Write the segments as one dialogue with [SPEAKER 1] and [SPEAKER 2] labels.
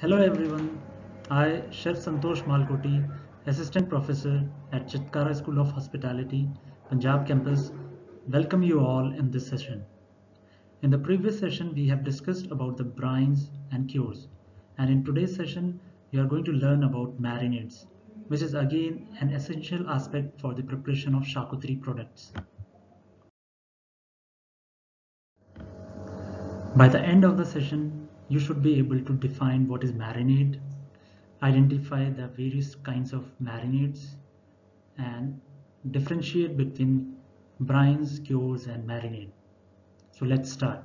[SPEAKER 1] Hello everyone, I, Chef Santosh Malkoti, Assistant Professor at Chitkara School of Hospitality, Punjab campus, welcome you all in this session. In the previous session, we have discussed about the brines and cures. And in today's session, we are going to learn about marinades, which is again an essential aspect for the preparation of charcuterie products. By the end of the session, you should be able to define what is marinade, identify the various kinds of marinades, and differentiate between brines, cures, and marinade. So let's start.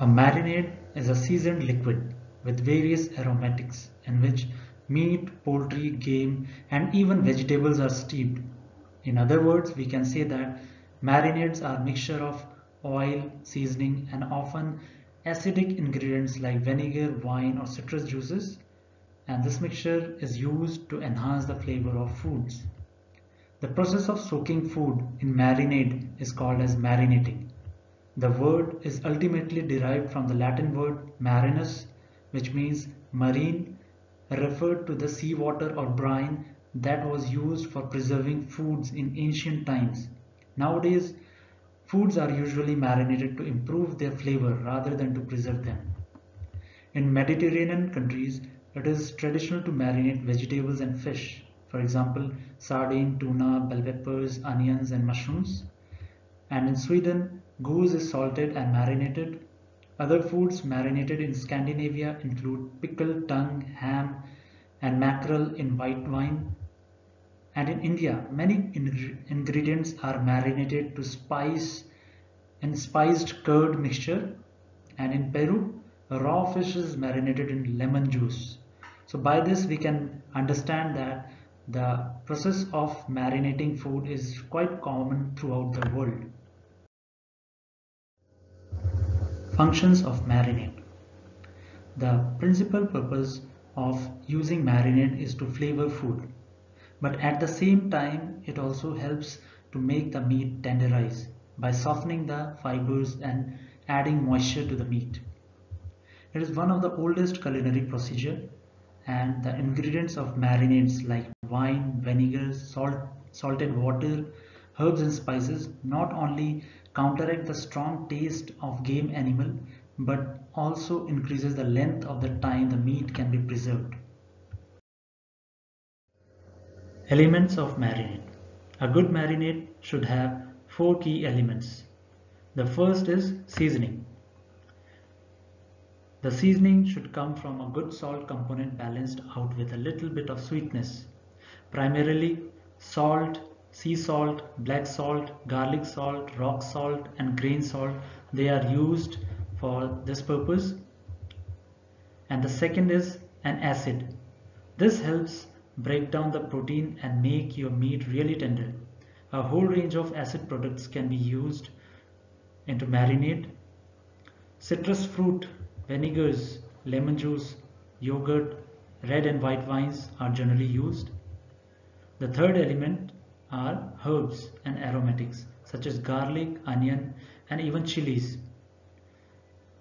[SPEAKER 1] A marinade is a seasoned liquid with various aromatics in which meat, poultry, game, and even vegetables are steeped. In other words, we can say that marinades are mixture of oil, seasoning, and often acidic ingredients like vinegar, wine, or citrus juices. And this mixture is used to enhance the flavor of foods. The process of soaking food in marinade is called as marinating. The word is ultimately derived from the Latin word marinus, which means marine, referred to the seawater or brine that was used for preserving foods in ancient times. Nowadays, Foods are usually marinated to improve their flavor rather than to preserve them. In Mediterranean countries, it is traditional to marinate vegetables and fish. For example, sardine, tuna, bell peppers, onions and mushrooms. And in Sweden, goose is salted and marinated. Other foods marinated in Scandinavia include pickled tongue, ham, and mackerel in white wine, and in India, many ingredients are marinated to spice in spiced curd mixture. And in Peru, raw fish is marinated in lemon juice. So by this we can understand that the process of marinating food is quite common throughout the world. Functions of marinade. The principal purpose of using marinade is to flavor food but at the same time it also helps to make the meat tenderize by softening the fibers and adding moisture to the meat. It is one of the oldest culinary procedure and the ingredients of marinades like wine, vinegar, salt, salted water, herbs and spices not only counteract the strong taste of game animal but also increases the length of the time the meat can be preserved. Elements of marinade. A good marinade should have four key elements. The first is seasoning. The seasoning should come from a good salt component balanced out with a little bit of sweetness. Primarily salt, sea salt, black salt, garlic salt, rock salt and grain salt. They are used for this purpose. And the second is an acid. This helps break down the protein and make your meat really tender. A whole range of acid products can be used into marinade. Citrus fruit, vinegars, lemon juice, yogurt, red and white wines are generally used. The third element are herbs and aromatics such as garlic, onion and even chilies.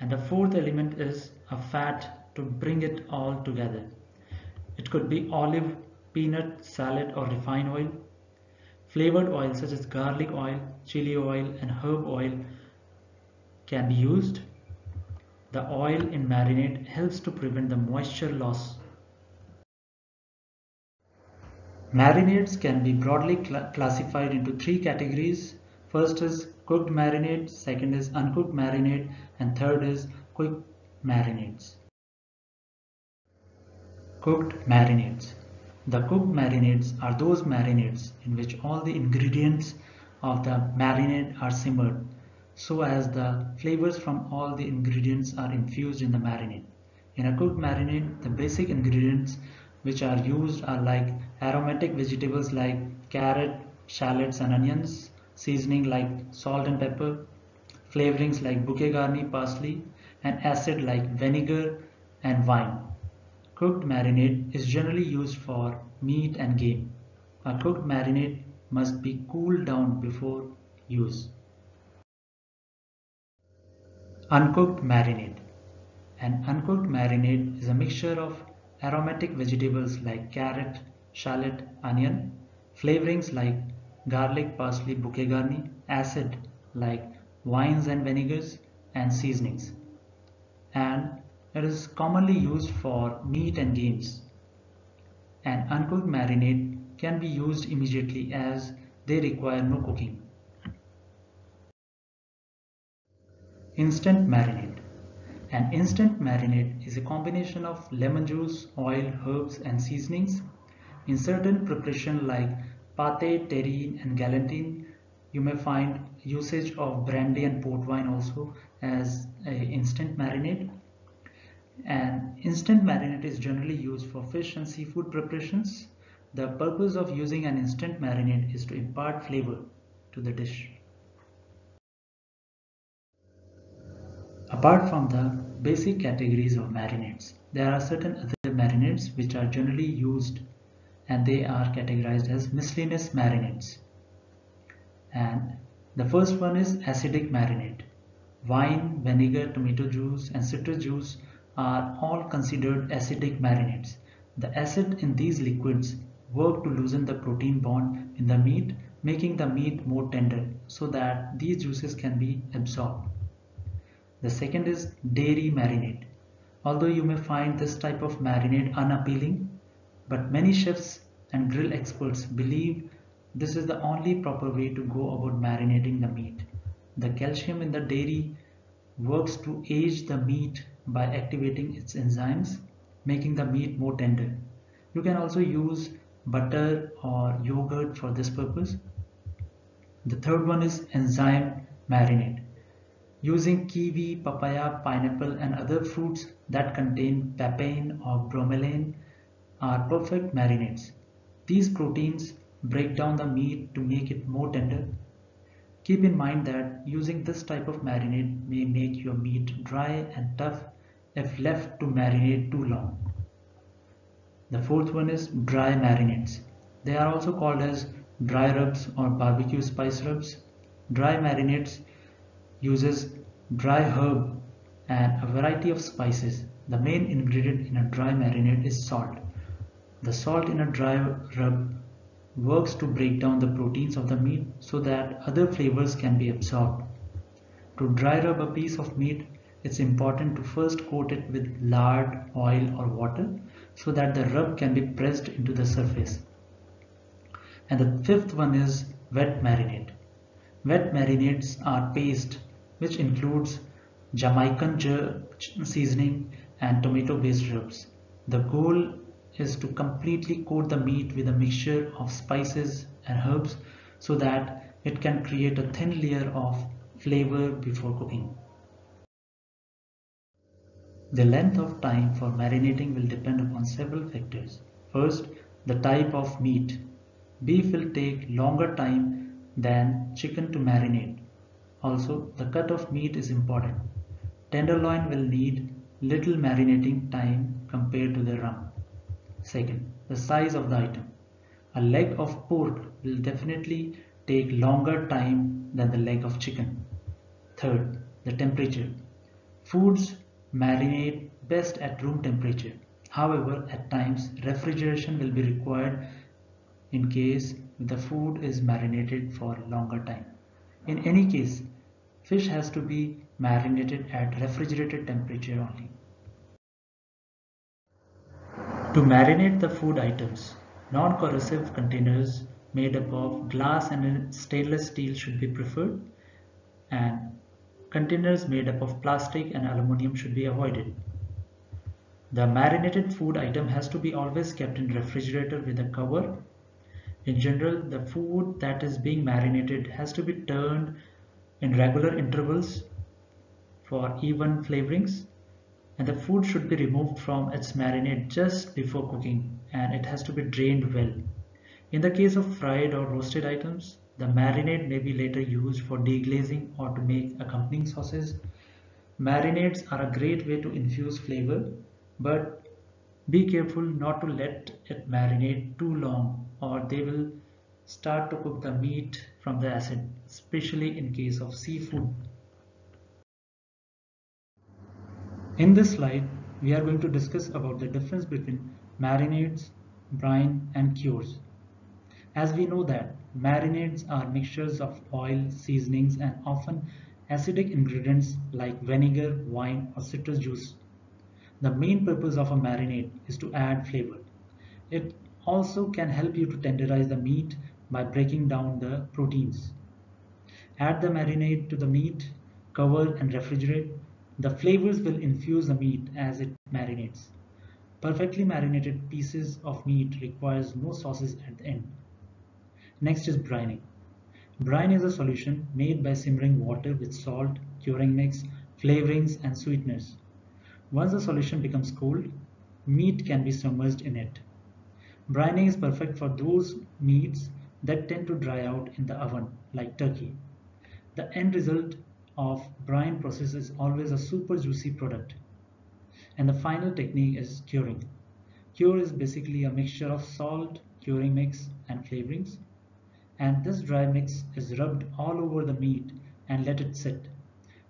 [SPEAKER 1] And the fourth element is a fat to bring it all together. It could be olive, peanut, salad or refined oil. Flavored oils such as garlic oil, chili oil and herb oil can be used. The oil in marinade helps to prevent the moisture loss. Marinades can be broadly cl classified into three categories. First is cooked marinade, second is uncooked marinade and third is quick marinades. Cooked marinades. The cooked marinades are those marinades in which all the ingredients of the marinade are simmered so as the flavors from all the ingredients are infused in the marinade. In a cooked marinade, the basic ingredients which are used are like aromatic vegetables like carrot, shallots and onions, seasoning like salt and pepper, flavorings like bouquet garni, parsley, and acid like vinegar and wine. Cooked marinade is generally used for meat and game. A cooked marinade must be cooled down before use. Uncooked marinade. An uncooked marinade is a mixture of aromatic vegetables like carrot, shallot, onion, flavorings like garlic, parsley, bouquet garni, acid like wines and vinegars, and seasonings. And it is commonly used for meat and games. An uncooked marinade can be used immediately as they require no cooking. Instant marinade. An instant marinade is a combination of lemon juice, oil, herbs and seasonings. In certain preparation like pate, terrine and galantine, you may find usage of brandy and port wine also as a instant marinade. And instant marinade is generally used for fish and seafood preparations. The purpose of using an instant marinade is to impart flavor to the dish. Apart from the basic categories of marinades, there are certain other marinades which are generally used and they are categorized as miscellaneous marinades. And the first one is acidic marinade. Wine, vinegar, tomato juice and citrus juice are all considered acidic marinades. The acid in these liquids work to loosen the protein bond in the meat, making the meat more tender so that these juices can be absorbed. The second is dairy marinade. Although you may find this type of marinade unappealing, but many chefs and grill experts believe this is the only proper way to go about marinating the meat. The calcium in the dairy works to age the meat by activating its enzymes, making the meat more tender. You can also use butter or yogurt for this purpose. The third one is enzyme marinade. Using kiwi, papaya, pineapple and other fruits that contain papain or bromelain are perfect marinades. These proteins break down the meat to make it more tender. Keep in mind that using this type of marinade may make your meat dry and tough if left to marinate too long. The fourth one is dry marinades. They are also called as dry rubs or barbecue spice rubs. Dry marinades uses dry herb and a variety of spices. The main ingredient in a dry marinade is salt. The salt in a dry rub works to break down the proteins of the meat so that other flavors can be absorbed. To dry rub a piece of meat, it's important to first coat it with lard, oil or water so that the rub can be pressed into the surface. And the fifth one is wet marinade. Wet marinades are paste which includes Jamaican jerk seasoning and tomato based rubs. The goal is to completely coat the meat with a mixture of spices and herbs so that it can create a thin layer of flavor before cooking. The length of time for marinating will depend upon several factors. First, the type of meat. Beef will take longer time than chicken to marinate. Also, the cut of meat is important. Tenderloin will need little marinating time compared to the rump. Second, the size of the item. A leg of pork will definitely take longer time than the leg of chicken. Third, the temperature. Foods marinate best at room temperature. However, at times refrigeration will be required in case the food is marinated for longer time. In any case, fish has to be marinated at refrigerated temperature only. To marinate the food items, non-corrosive containers made up of glass and stainless steel should be preferred and containers made up of plastic and aluminum should be avoided. The marinated food item has to be always kept in refrigerator with a cover. In general, the food that is being marinated has to be turned in regular intervals for even flavorings and the food should be removed from its marinade just before cooking and it has to be drained well. In the case of fried or roasted items, the marinade may be later used for deglazing or to make accompanying sauces. Marinades are a great way to infuse flavor, but be careful not to let it marinate too long or they will start to cook the meat from the acid, especially in case of seafood In this slide, we are going to discuss about the difference between marinades, brine and cures. As we know that marinades are mixtures of oil, seasonings and often acidic ingredients like vinegar, wine or citrus juice. The main purpose of a marinade is to add flavor. It also can help you to tenderize the meat by breaking down the proteins. Add the marinade to the meat, cover and refrigerate. The flavors will infuse the meat as it marinates. Perfectly marinated pieces of meat requires no sauces at the end. Next is brining. Brine is a solution made by simmering water with salt, curing mix, flavorings and sweeteners. Once the solution becomes cold, meat can be submerged in it. Brining is perfect for those meats that tend to dry out in the oven, like turkey. The end result of brine process is always a super juicy product. And the final technique is curing. Cure is basically a mixture of salt, curing mix and flavorings. And this dry mix is rubbed all over the meat and let it sit.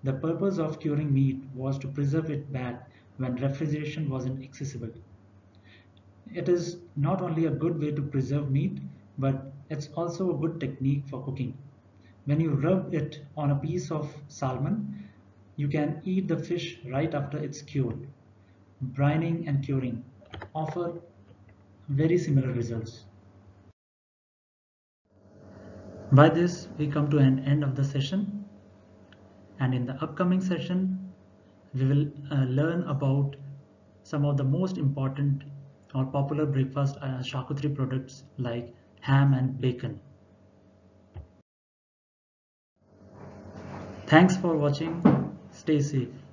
[SPEAKER 1] The purpose of curing meat was to preserve it back when refrigeration wasn't accessible. It is not only a good way to preserve meat, but it's also a good technique for cooking. When you rub it on a piece of salmon, you can eat the fish right after it's cured. Brining and curing offer very similar results. By this, we come to an end of the session. And in the upcoming session, we will uh, learn about some of the most important or popular breakfast uh, charcuterie products like ham and bacon. Thanks for watching. Stay safe.